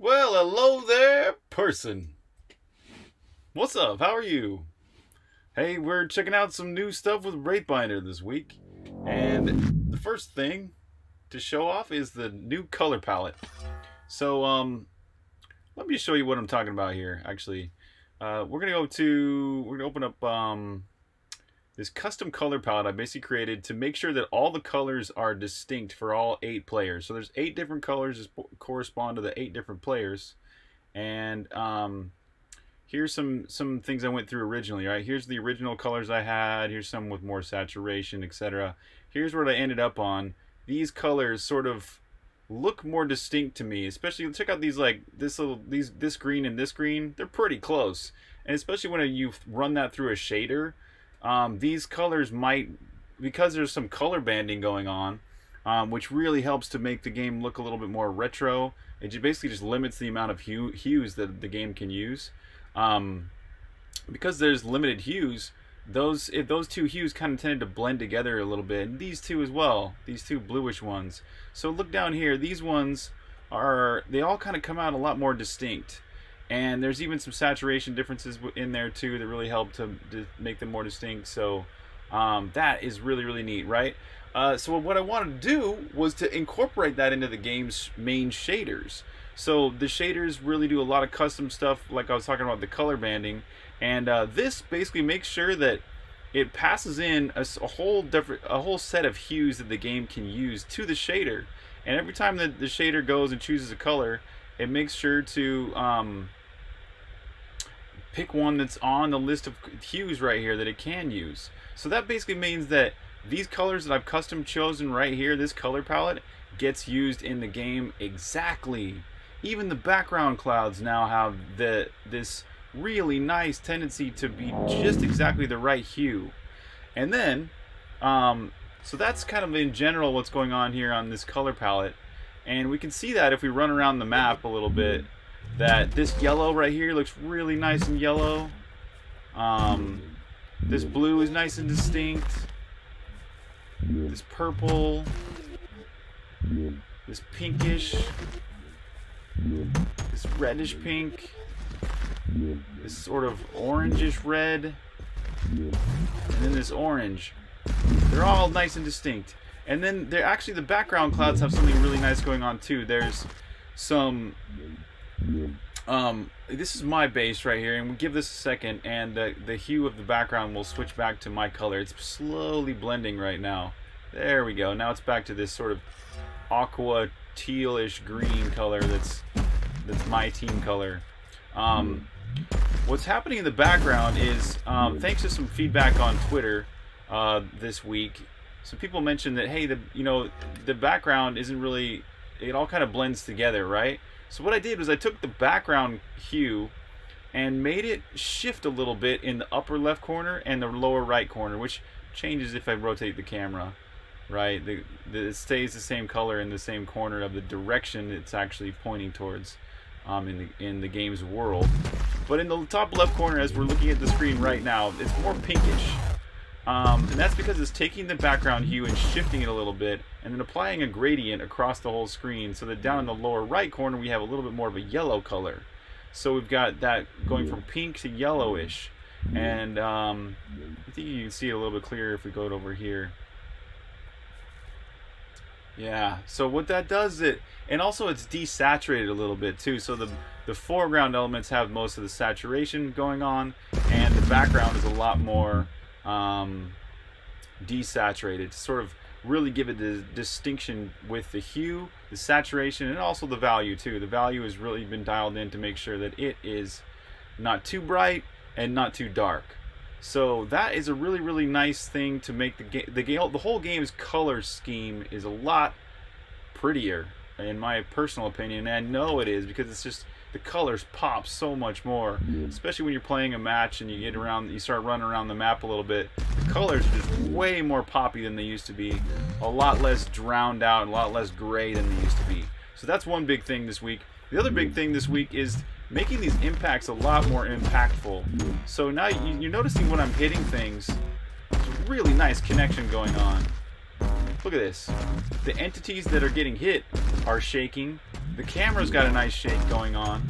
Well, hello there, person. What's up? How are you? Hey, we're checking out some new stuff with Wraithbinder this week. And the first thing to show off is the new color palette. So, um, let me show you what I'm talking about here, actually. Uh, we're going to go to, we're going to open up, um, this custom color palette I basically created to make sure that all the colors are distinct for all eight players. So there's eight different colors that correspond to the eight different players. And um, here's some, some things I went through originally, right? Here's the original colors I had. Here's some with more saturation, etc. Here's what I ended up on. These colors sort of look more distinct to me, especially check out these like this little these this green and this green. They're pretty close. And especially when you run that through a shader, um, these colors might, because there's some color banding going on, um, which really helps to make the game look a little bit more retro. It basically just limits the amount of hue, hues that the game can use. Um, because there's limited hues, those if those two hues kind of tended to blend together a little bit, and these two as well, these two bluish ones. So look down here, these ones are they all kind of come out a lot more distinct and there's even some saturation differences in there too that really help to, to make them more distinct. So um, that is really really neat right? Uh, so what I wanted to do was to incorporate that into the game's main shaders. So the shaders really do a lot of custom stuff like I was talking about the color banding. And uh, this basically makes sure that it passes in a, a, whole different a whole set of hues that the game can use to the shader. And every time that the shader goes and chooses a color it makes sure to um, pick one that's on the list of hues right here that it can use. So that basically means that these colors that I've custom chosen right here, this color palette, gets used in the game exactly. Even the background clouds now have the this really nice tendency to be just exactly the right hue. And then, um, so that's kind of in general what's going on here on this color palette. And we can see that if we run around the map a little bit that this yellow right here looks really nice and yellow. Um, this blue is nice and distinct. This purple. This pinkish. This reddish pink. This sort of orangish red. And then this orange. They're all nice and distinct. And then they're actually the background clouds have something really nice going on too. There's some um, this is my base right here, and we give this a second, and the, the hue of the background will switch back to my color. It's slowly blending right now. There we go. Now it's back to this sort of aqua tealish green color that's that's my team color. Um, what's happening in the background is, um, thanks to some feedback on Twitter uh, this week, some people mentioned that hey, the you know the background isn't really it all kind of blends together, right? So what I did was I took the background hue and made it shift a little bit in the upper left corner and the lower right corner, which changes if I rotate the camera, right? The, the, it stays the same color in the same corner of the direction it's actually pointing towards um, in, the, in the game's world. But in the top left corner, as we're looking at the screen right now, it's more pinkish. Um, and that's because it's taking the background hue and shifting it a little bit and then applying a gradient across the whole screen so that down in the lower right corner we have a little bit more of a yellow color. So we've got that going from pink to yellowish. And um, I think you can see it a little bit clearer if we go over here. Yeah, so what that does it, and also it's desaturated a little bit too, so the, the foreground elements have most of the saturation going on, and the background is a lot more um, desaturated to sort of really give it the distinction with the hue, the saturation, and also the value too. The value has really been dialed in to make sure that it is not too bright and not too dark. So that is a really really nice thing to make the game the the whole game's color scheme is a lot prettier in my personal opinion and I know it is because it's just the colors pop so much more, especially when you're playing a match and you get around, you start running around the map a little bit. The colors are just way more poppy than they used to be, a lot less drowned out, a lot less gray than they used to be. So that's one big thing this week. The other big thing this week is making these impacts a lot more impactful. So now you're noticing when I'm hitting things, there's a really nice connection going on. Look at this. The entities that are getting hit are shaking. The camera's got a nice shake going on.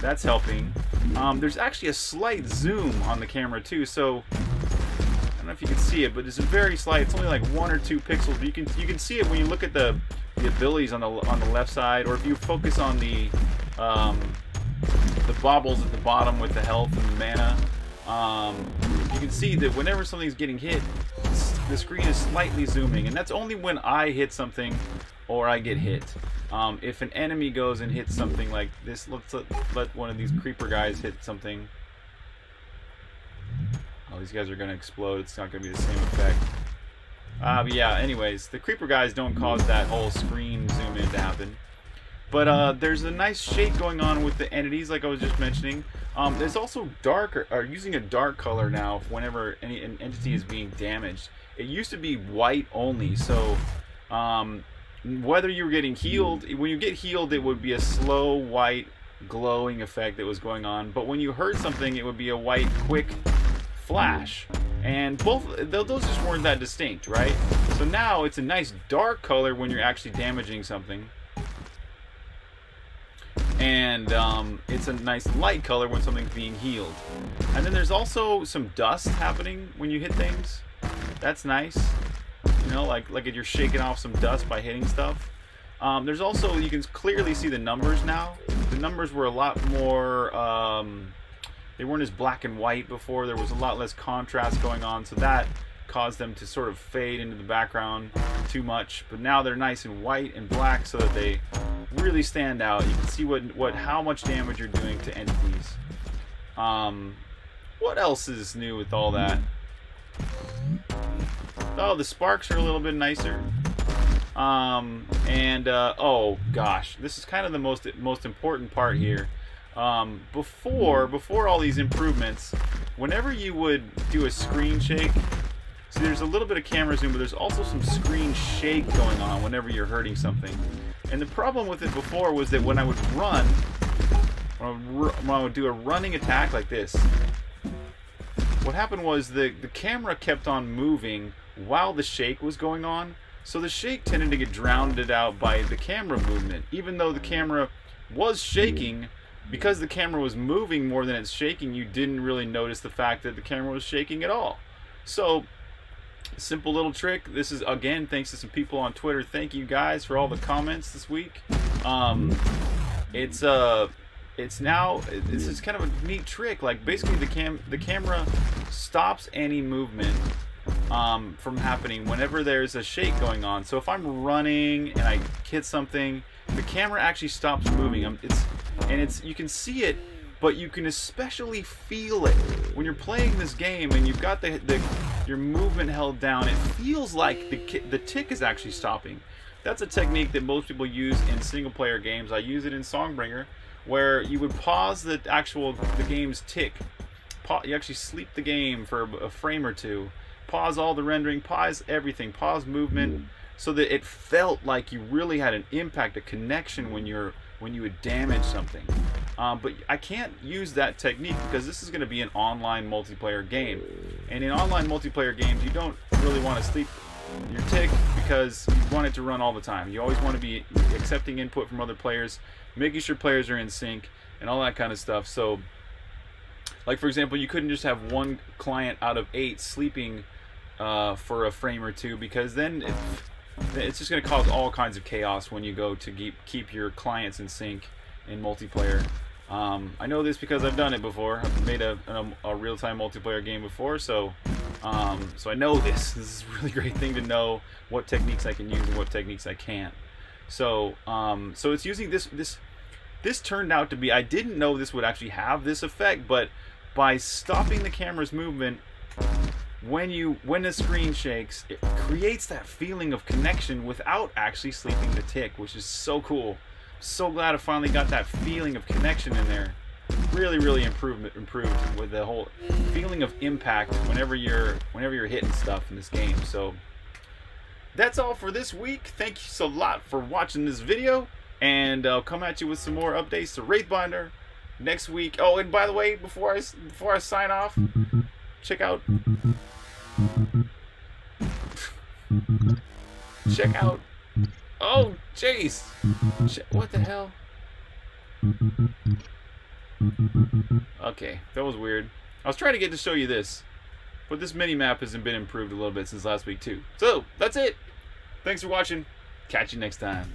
That's helping. Um, there's actually a slight zoom on the camera too, so I don't know if you can see it, but it's very slight. It's only like one or two pixels. But you can you can see it when you look at the the abilities on the on the left side, or if you focus on the um, the baubles at the bottom with the health and the mana. Um, you can see that whenever something's getting hit, the screen is slightly zooming, and that's only when I hit something or I get hit. Um, if an enemy goes and hits something like this, let's let, let one of these creeper guys hit something. Oh, these guys are going to explode. It's not going to be the same effect. Uh, but yeah, anyways, the creeper guys don't cause that whole screen zoom in to happen. But uh, there's a nice shake going on with the entities, like I was just mentioning. Um, there's also dark, or, using a dark color now whenever any an entity is being damaged. It used to be white only, so um, whether you were getting healed, when you get healed, it would be a slow white glowing effect that was going on. But when you hurt something, it would be a white quick flash. And both those just weren't that distinct, right? So now it's a nice dark color when you're actually damaging something. And um, it's a nice light color when something's being healed. And then there's also some dust happening when you hit things. That's nice. Know, like like if you're shaking off some dust by hitting stuff. Um, there's also, you can clearly see the numbers now. The numbers were a lot more, um, they weren't as black and white before. There was a lot less contrast going on, so that caused them to sort of fade into the background too much. But now they're nice and white and black so that they really stand out. You can see what, what how much damage you're doing to entities. Um, what else is new with all that? Oh, the sparks are a little bit nicer. Um, and, uh, oh, gosh. This is kind of the most, most important part here. Um, before, before all these improvements, whenever you would do a screen shake, see there's a little bit of camera zoom, but there's also some screen shake going on whenever you're hurting something. And the problem with it before was that when I would run, when I would do a running attack like this, what happened was the, the camera kept on moving while the shake was going on. So the shake tended to get drowned out by the camera movement. Even though the camera was shaking, because the camera was moving more than it's shaking, you didn't really notice the fact that the camera was shaking at all. So, simple little trick. This is, again, thanks to some people on Twitter. Thank you guys for all the comments this week. Um, it's, uh, it's now this is kind of a neat trick like basically the cam the camera stops any movement um, from happening whenever there's a shake going on so if I'm running and I hit something the camera actually stops moving um, it's and it's you can see it but you can especially feel it when you're playing this game and you've got the, the your movement held down it feels like the, the tick is actually stopping that's a technique that most people use in single player games I use it in Songbringer where you would pause the actual the game's tick. You actually sleep the game for a frame or two. Pause all the rendering, pause everything, pause movement, so that it felt like you really had an impact, a connection when you're when you would damage something. Um, but I can't use that technique because this is going to be an online multiplayer game. And in online multiplayer games, you don't really want to sleep your tick because you want it to run all the time. You always want to be accepting input from other players, making sure players are in sync, and all that kind of stuff. So, like for example, you couldn't just have one client out of eight sleeping uh, for a frame or two because then it, it's just going to cause all kinds of chaos when you go to keep keep your clients in sync in multiplayer. Um, I know this because I've done it before. I've made a, a, a real-time multiplayer game before, so um, so I know this. This is a really great thing to know what techniques I can use and what techniques I can't. So um, so it's using this this this turned out to be. I didn't know this would actually have this effect, but by stopping the camera's movement when you when the screen shakes, it creates that feeling of connection without actually sleeping the tick, which is so cool. So glad I finally got that feeling of connection in there. Really really improved improved with the whole feeling of impact whenever you're whenever you're hitting stuff in this game. So that's all for this week. Thank you so lot for watching this video and I'll come at you with some more updates to Wraithbinder next week. Oh and by the way before I before I sign off check out check out Oh, jeez. What the hell? Okay, that was weird. I was trying to get to show you this, but this mini map hasn't been improved a little bit since last week too. So, that's it. Thanks for watching. Catch you next time.